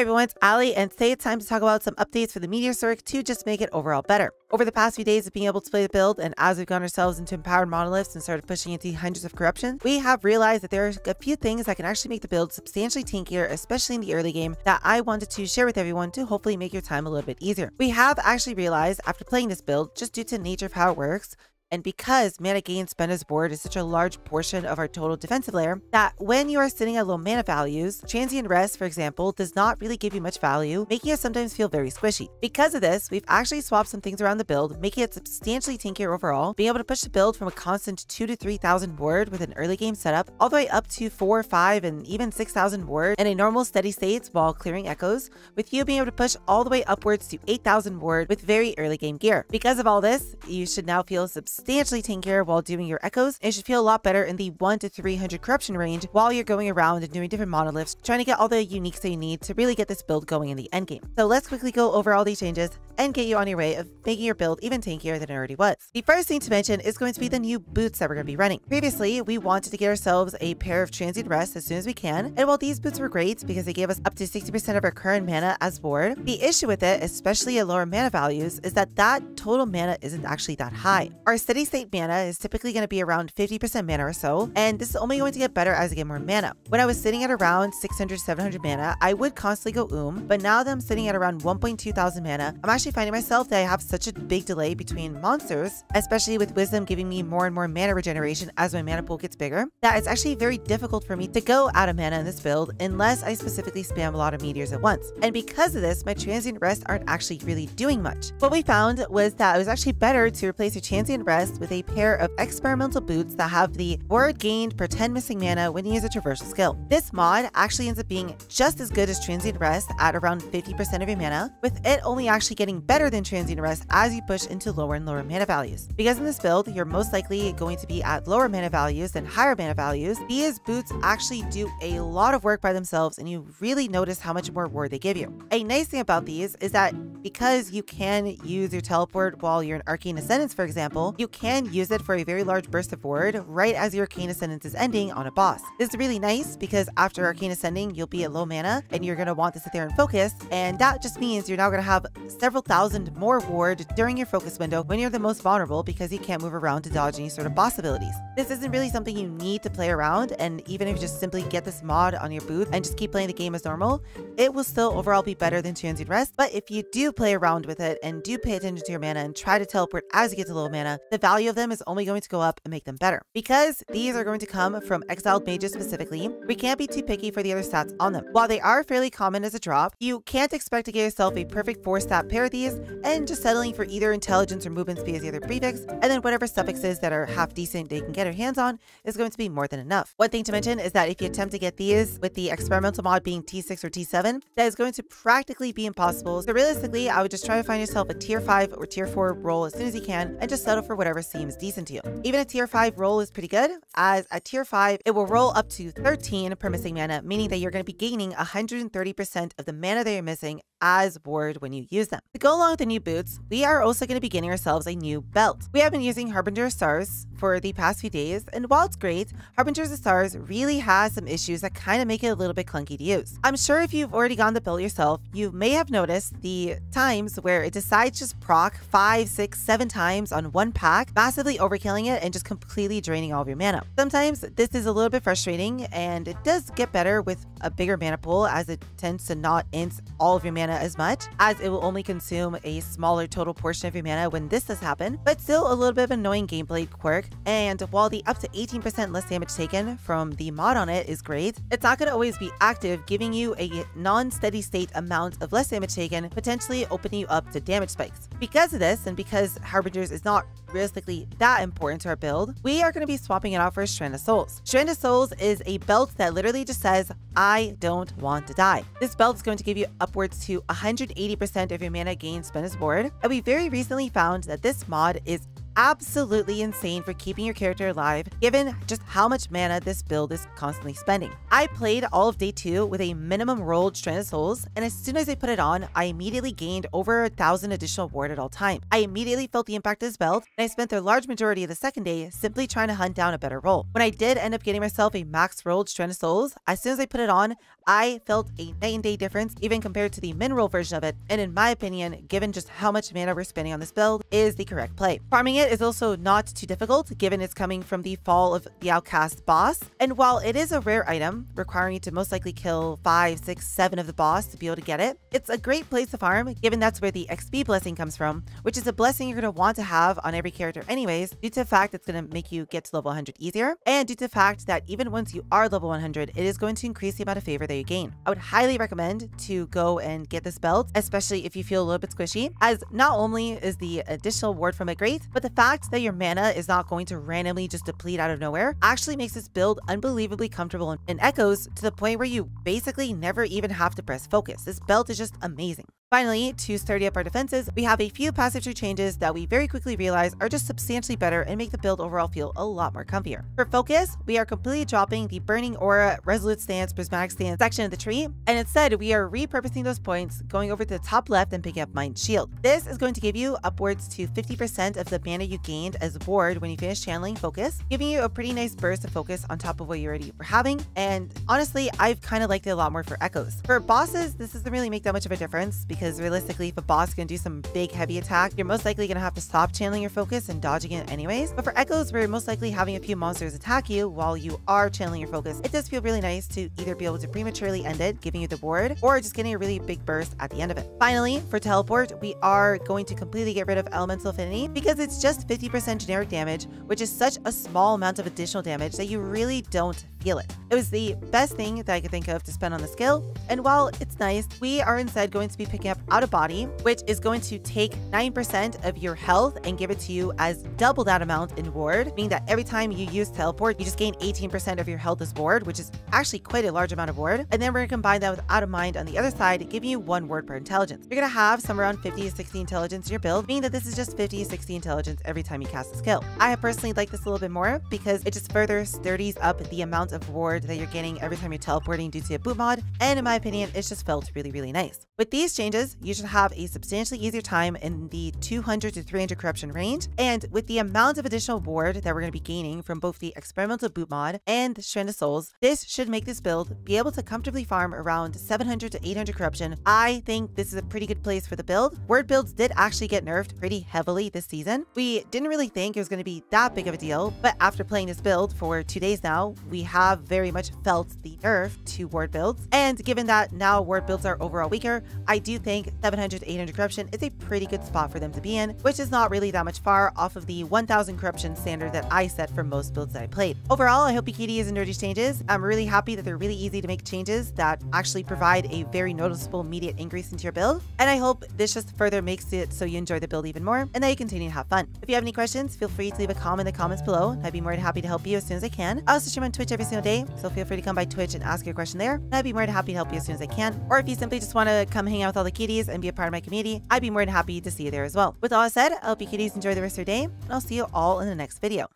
Everyone, it's Allie, and today it's time to talk about some updates for the Meteor Sorc to just make it overall better. Over the past few days of being able to play the build, and as we've gotten ourselves into empowered monoliths and started pushing into hundreds of corruption, we have realized that there are a few things that can actually make the build substantially tankier, especially in the early game, that I wanted to share with everyone to hopefully make your time a little bit easier. We have actually realized after playing this build, just due to nature of how it works, and because mana gain spent as ward is such a large portion of our total defensive layer, that when you are sitting at low mana values, Transient Rest, for example, does not really give you much value, making it sometimes feel very squishy. Because of this, we've actually swapped some things around the build, making it substantially tankier overall, being able to push the build from a constant 2 to 3000 ward with an early game setup, all the way up to 4, 5, and even 6000 ward in a normal steady state while clearing echoes, with you being able to push all the way upwards to 8000 ward with very early game gear. Because of all this, you should now feel substantially substantially tankier while doing your echoes. It should feel a lot better in the 1 to 300 corruption range while you're going around and doing different monoliths, trying to get all the uniques that you need to really get this build going in the endgame. So let's quickly go over all these changes and get you on your way of making your build even tankier than it already was. The first thing to mention is going to be the new boots that we're going to be running. Previously, we wanted to get ourselves a pair of transient rest as soon as we can, and while these boots were great because they gave us up to 60% of our current mana as ward, the issue with it, especially at lower mana values, is that that total mana isn't actually that high. Our steady state mana is typically going to be around 50% mana or so, and this is only going to get better as I get more mana. When I was sitting at around 600, 700 mana, I would constantly go oom, but now that I'm sitting at around 1.2 thousand mana, I'm actually finding myself that I have such a big delay between monsters, especially with Wisdom giving me more and more mana regeneration as my mana pool gets bigger, that it's actually very difficult for me to go out of mana in this build unless I specifically spam a lot of meteors at once. And because of this, my transient rests aren't actually really doing much. What we found was that it was actually better to replace your transient rest with a pair of experimental boots that have the ward gained 10 missing mana when you use a traversal skill. This mod actually ends up being just as good as transient rest at around 50% of your mana, with it only actually getting better than transient rest as you push into lower and lower mana values. Because in this build, you're most likely going to be at lower mana values than higher mana values, these boots actually do a lot of work by themselves and you really notice how much more ward they give you. A nice thing about these is that because you can use your teleport while you're in Arcane Ascendance, for example, you can use it for a very large burst of ward right as your Arcane Ascendance is ending on a boss. This is really nice because after Arcane Ascending, you'll be at low mana and you're going to want to sit there and focus, and that just means you're now going to have several thousand more ward during your focus window when you're the most vulnerable because you can't move around to dodge any sort of boss abilities. This isn't really something you need to play around, and even if you just simply get this mod on your boot and just keep playing the game as normal, it will still overall be better than Transient Rest. But if you do play around with it and do pay attention to your mana and try to teleport as you get to low mana, the value of them is only going to go up and make them better. Because these are going to come from exiled mages specifically, we can't be too picky for the other stats on them. While they are fairly common as a drop, you can't expect to get yourself a perfect 4 stat pair of these and just settling for either intelligence or movement speed as the other prefix, and then whatever suffixes that are half decent they can get their hands on is going to be more than enough. One thing to mention is that if you attempt to get these with the experimental mod being T6 or T7, that is going to practically be impossible. So realistically, I would just try to find yourself a tier 5 or tier 4 role as soon as you can and just settle for whatever seems decent to you. Even a tier 5 roll is pretty good, as at tier 5, it will roll up to 13 per missing mana, meaning that you're going to be gaining 130% of the mana that you're missing as ward when you use them. To go along with the new boots, we are also going to be getting ourselves a new belt. We have been using Harbinger Stars for the past few days, and while it's great, Harbingers of Stars really has some issues that kind of make it a little bit clunky to use. I'm sure if you've already gone the build yourself, you may have noticed the times where it decides just proc five, six, seven times on one pack, massively overkilling it and just completely draining all of your mana. Sometimes this is a little bit frustrating, and it does get better with a bigger mana pool as it tends to not int all of your mana as much, as it will only consume a smaller total portion of your mana when this does happen, but still a little bit of annoying gameplay quirk. And while the up to 18% less damage taken from the mod on it is great, it's not going to always be active, giving you a non-steady state amount of less damage taken, potentially opening you up to damage spikes. Because of this, and because Harbingers is not realistically that important to our build, we are going to be swapping it out for Strand of Souls. Strand of Souls is a belt that literally just says, I don't want to die. This belt is going to give you upwards to 180% of your mana gain spent as ward, and we very recently found that this mod is absolutely insane for keeping your character alive, given just how much mana this build is constantly spending. I played all of day 2 with a minimum rolled Strand of Souls, and as soon as I put it on, I immediately gained over a thousand additional ward at all times. I immediately felt the impact of this build, and I spent the large majority of the second day simply trying to hunt down a better roll. When I did end up getting myself a max rolled Strand of Souls, as soon as I put it on, I felt a night and day difference even compared to the min roll version of it, and in my opinion, given just how much mana we're spending on this build, is the correct play. Farming it is also not too difficult, given it's coming from the Fall of the Outcast boss, and while it is a rare item, requiring you to most likely kill 5, 6, 7 of the boss to be able to get it, it's a great place to farm, given that's where the XP blessing comes from, which is a blessing you're going to want to have on every character anyways, due to the fact it's going to make you get to level 100 easier, and due to the fact that even once you are level 100, it is going to increase the amount of favor that you gain. I would highly recommend to go and get this belt, especially if you feel a little bit squishy, as not only is the additional ward from it great, but the fact that your mana is not going to randomly just deplete out of nowhere actually makes this build unbelievably comfortable and echoes to the point where you basically never even have to press focus. This belt is just amazing. Finally, to sturdy up our defenses, we have a few passive tree changes that we very quickly realize are just substantially better and make the build overall feel a lot more comfier. For focus, we are completely dropping the Burning Aura, Resolute Stance, Prismatic Stance section of the tree, and instead we are repurposing those points, going over to the top left and picking up Mind Shield. This is going to give you upwards to 50% of the mana you gained as ward when you finish channeling focus, giving you a pretty nice burst of focus on top of what you already were having, and honestly, I've kind of liked it a lot more for echoes. For bosses, this doesn't really make that much of a difference because because realistically, if a boss can do some big heavy attack, you're most likely going to have to stop channeling your focus and dodging it anyways. But for echoes, where you're most likely having a few monsters attack you while you are channeling your focus, it does feel really nice to either be able to prematurely end it, giving you the ward, or just getting a really big burst at the end of it. Finally, for teleport, we are going to completely get rid of elemental affinity because it's just 50% generic damage, which is such a small amount of additional damage that you really don't feel it. It was the best thing that I could think of to spend on the skill, and while it's nice, we are instead going to be picking up out of body, which is going to take 9% of your health and give it to you as double that amount in ward, meaning that every time you use teleport, you just gain 18% of your health as ward, which is actually quite a large amount of ward. And then we're gonna combine that with out of mind on the other side, giving you one ward per intelligence. You're gonna have somewhere around 50 to 60 intelligence in your build, meaning that this is just 50 to 60 intelligence every time you cast a skill. I personally like this a little bit more because it just further sturdies up the amount of ward that you're getting every time you're teleporting due to a boot mod, and in my opinion, it's just felt really, really nice. With these changes, you should have a substantially easier time in the 200 to 300 corruption range, and with the amount of additional ward that we're going to be gaining from both the experimental boot mod and the Strand of Souls, this should make this build be able to comfortably farm around 700 to 800 corruption. I think this is a pretty good place for the build. Ward builds did actually get nerfed pretty heavily this season. We didn't really think it was going to be that big of a deal, but after playing this build for two days now, we have very much felt the nerf to ward builds. And given that now ward builds are overall weaker, I do think 700 to 800 corruption is a pretty good spot for them to be in, which is not really that much far off of the 1000 corruption standard that I set for most builds that I played. Overall, I hope Ikiti is these changes. I'm really happy that they're really easy to make changes that actually provide a very noticeable immediate increase into your build. And I hope this just further makes it so you enjoy the build even more and that you continue to have fun. If you have any questions, feel free to leave a comment in the comments below. I'd be more than happy to help you as soon as I can. I also stream on Twitch every single day, so feel free to come by Twitch and ask your question there. And I'd be more than happy to help you as soon as I can. Or if you simply just want to come hang out with all the kitties and be a part of my community, I'd be more than happy to see you there as well. With all that said, I hope you kitties enjoy the rest of your day, and I'll see you all in the next video.